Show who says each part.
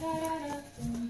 Speaker 1: ba-da-da-dum, da